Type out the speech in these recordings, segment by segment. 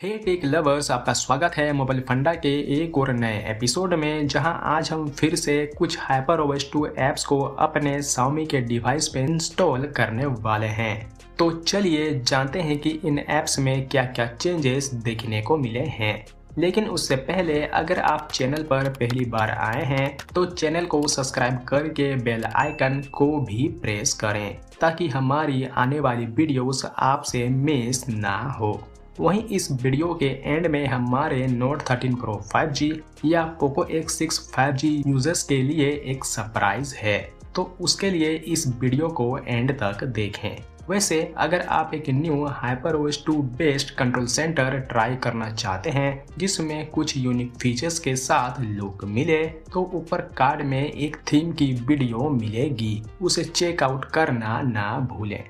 हे take lovers आपका स्वागत है मोबाइल फंडा के एक और नए एपिसोड में, जहाँ आज हम फिर से कुछ हाइपर ओएस 2 ऐप्स को अपने Xiaomi के डिवाइस पे इंस्टॉल करने वाले हैं। तो चलिए जानते हैं कि इन ऐप्स में क्या क्या चेंजेस देखने को मिले हैं। लेकिन उससे पहले, अगर आप चैनल पर पहली बार आए हैं तो चैनल को सब्सक्राइब करके बेल आइकन को भी प्रेस करें, ताकि हमारी आने वाली वीडियोस आपसे मिस ना हो। वहीं इस वीडियो के एंड में हमारे Note 13 Pro 5G या Poco X6 5G यूज़र्स के लिए एक सरप्राइज़ है। तो उसके लिए इस वीडियो को एंड तक देखें। वैसे, अगर आप एक new hyper OS 2 based control centre try करना चाहते हैं, जिसमें कुछ यूनिक फीचर्स के साथ लुक मिले तो ऊपर कार्ड में एक थीम की वीडियो मिलेगी। उसे चेकआउट करना ना भूलें।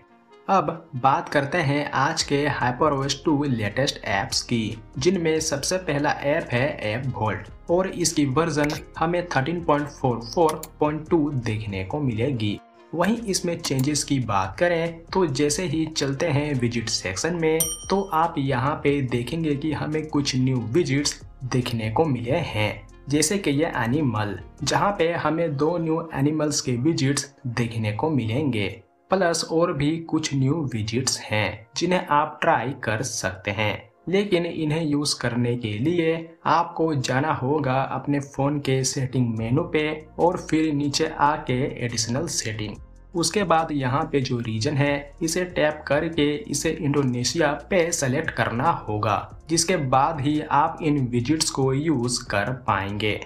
अब बात करते हैं आज के हाइपर ओएस 2 लेटेस्ट ऐप्स की, जिनमें सबसे पहला ऐप है ऐप वोल्ट और इसकी वर्जन हमें 13.44.2 देखने को मिलेगी। वहीं इसमें चेंजेस की बात करें तो जैसे ही चलते हैं विज़िट सेक्शन में तो आप यहाँ पे देखेंगे कि हमें कुछ न्यू विजिट्स देखने को मिले हैं। जैसे कि ये एनिमल जहाँ पे हमें दो न्यू एनिमल्स के विजिट्स देखने को मिलेंगे। प्लस और भी कुछ न्यू विजिट्स हैं, जिन्हें आप ट्राई कर सकते हैं। लेकिन इन्हें यूज़ करने के लिए आपको जाना होगा अपने फ़ोन के सेटिंग मेनू पे और फिर नीचे आके एडिशनल सेटिंग उसके बाद यहाँ पे जो रीजन है, इसे टैप करके इसे इंडोनेशिया पे सेलेक्ट करना होगा, जिसके बाद ही आप इन विजिट्स को यूज़ कर पाएँगे।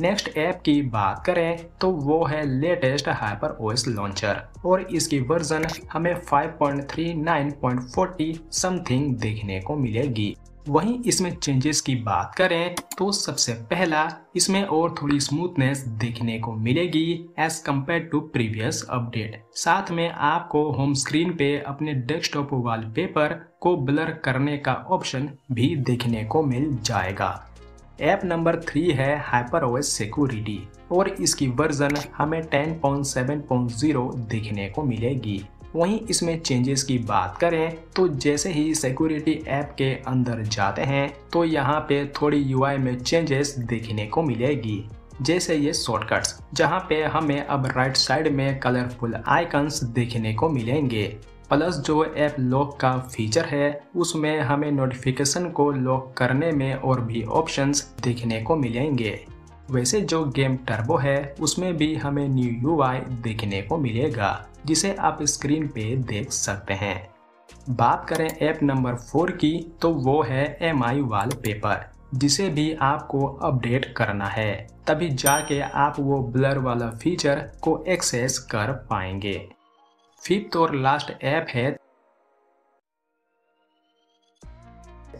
नेक्स्ट ऐप की बात करें तो वो है लेटेस्ट हाइपर ओएस लॉन्चर और इसकी वर्जन हमें 5.39.40 समथिंग देखने को मिलेगी। वहीं इसमें चेंजेस की बात करें तो सबसे पहला इसमें और थोड़ी स्मूथनेस देखने को मिलेगी as compared to previous update साथ में आपको होम स्क्रीन पे अपने डेस्कटॉप वॉलपेपर को ब्लर करने का ऑप्शन भी देखने को मिल जाएगा। ऐप नंबर थ्री है हाइपर ओएस सिक्योरिटी और इसकी वर्जन हमें 10.7.0 देखने को मिलेगी। वहीं इसमें चेंजेस की बात करें तो जैसे ही सिक्योरिटी ऐप के अंदर जाते हैं तो यहाँ पे थोड़ी यूआई में चेंजेस देखने को मिलेगी। जैसे ये शॉर्टकट्स जहाँ पे हमें अब राइट साइड में कलरफुल आइकन्स देखने को मिलेंगे। प्लस जो ऐप लॉक का फीचर है, उसमें हमें नोटिफिकेशन को लॉक करने में और भी ऑप्शंस देखने को मिलेंगे। वैसे जो गेम टर्बो है, उसमें भी हमें न्यू यूआई देखने को मिलेगा, जिसे आप स्क्रीन पे देख सकते हैं। बात करें ऐप नंबर फोर की तो वो है एम आई वाल पेपर जिसे भी आपको अपडेट करना है। तभी जाके आप वो ब्लर वाला फीचर को एक्सेस कर पाएँगे। फिफ्थ और लास्ट ऐप है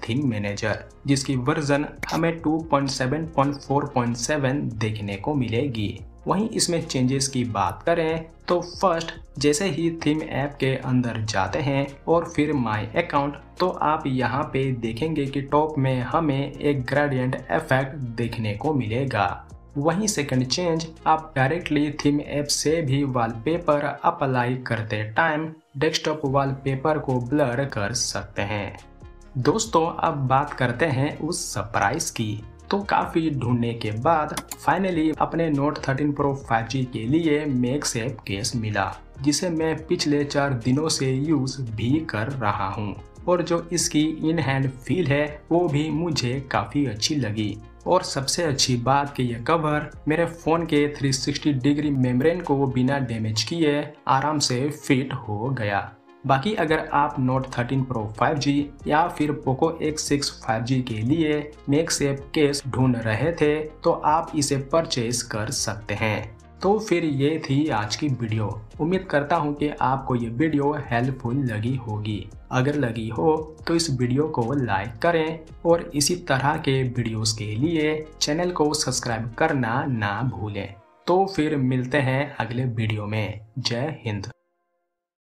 थीम मैनेजर जिसकी वर्जन हमें 2.7.4.7 देखने को मिलेगी। वहीं इसमें चेंजेस की बात करें तो फ़र्स्ट जैसे ही थीम ऐप के अंदर जाते हैं और फिर माय अकाउंट तो आप यहाँ पे देखेंगे कि टॉप में हमें एक ग्रेडियंट इफ़ेक्ट देखने को मिलेगा। वहीं सेकंड चेंज आप डायरेक्टली थीम ऐप से भी वॉलपेपर अप्लाई करते टाइम डेस्कटॉप वॉलपेपर को ब्लर कर सकते हैं। दोस्तों, अब बात करते हैं उस सरप्राइज़ की। तो काफ़ी ढूँढने के बाद फाइनली अपने नोट 13 प्रो 5G के लिए मेक सेफ़ केस मिला, जिसे मैं पिछले चार दिनों से यूज़ भी कर रहा हूँ। और जो इसकी इन हैंड फील है, वो भी मुझे काफ़ी अच्छी लगी। और सबसे अच्छी बात कि यह कवर मेरे फ़ोन के 360 डिग्री मेम्ब्रेन को बिना डैमेज किए आराम से फिट हो गया। बाकी अगर आप नोट 13 प्रो 5G या फिर पोको X6 5G के लिए मेक सेफ़ केस ढूंढ रहे थे तो आप इसे परचेज कर सकते हैं। तो फिर ये थी आज की वीडियो। उम्मीद करता हूँ कि आपको ये वीडियो हेल्पफुल लगी होगी। अगर लगी हो तो इस वीडियो को लाइक करें और इसी तरह के वीडियोस के लिए चैनल को सब्सक्राइब करना ना भूलें। तो फिर मिलते हैं अगले वीडियो में। जय हिंद।